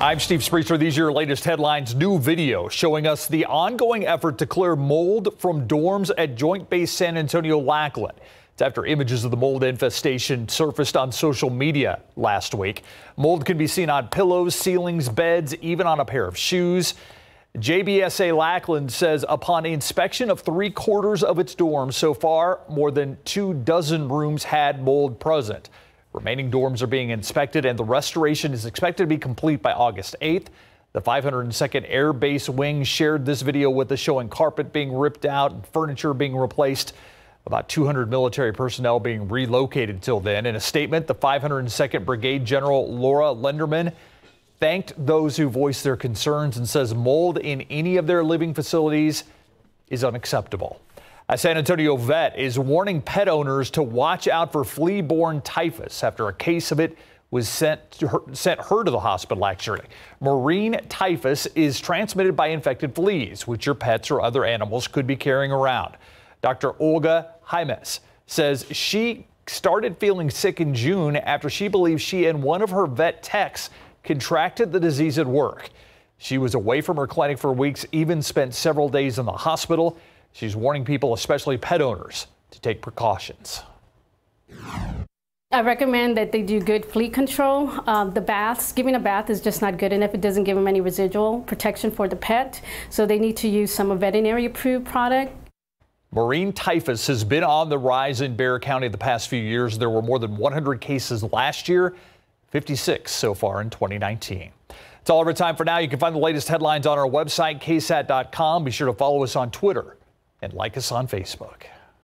I'm Steve Spriester. These are your latest headlines. New video showing us the ongoing effort to clear mold from dorms at Joint Base San Antonio Lackland. It's after images of the mold infestation surfaced on social media last week. Mold can be seen on pillows, ceilings, beds, even on a pair of shoes. JBSA Lackland says upon inspection of three quarters of its dorms so far, more than two dozen rooms had mold present. Remaining dorms are being inspected and the restoration is expected to be complete by August 8th. The 502nd Air Base Wing shared this video with us showing carpet being ripped out and furniture being replaced. About 200 military personnel being relocated till then. In a statement, the 502nd Brigade General Laura Lenderman thanked those who voiced their concerns and says mold in any of their living facilities is unacceptable. A San Antonio vet is warning pet owners to watch out for flea-borne typhus after a case of it was sent, to her, sent her to the hospital actually. Murine typhus is transmitted by infected fleas, which your pets or other animals could be carrying around. Dr. Olga Jaimes says she started feeling sick in June after she believes she and one of her vet techs contracted the disease at work. She was away from her clinic for weeks, even spent several days in the hospital. She's warning people, especially pet owners, to take precautions. I recommend that they do good flea control. Um, the baths, giving a bath is just not good enough. It doesn't give them any residual protection for the pet. So they need to use some veterinary approved product. Murine typhus has been on the rise in Bexar County the past few years. There were more than 100 cases last year, 56 so far in 2019. That's all our time for now. You can find the latest headlines on our website, ksat.com. Be sure to follow us on Twitter and like us on Facebook.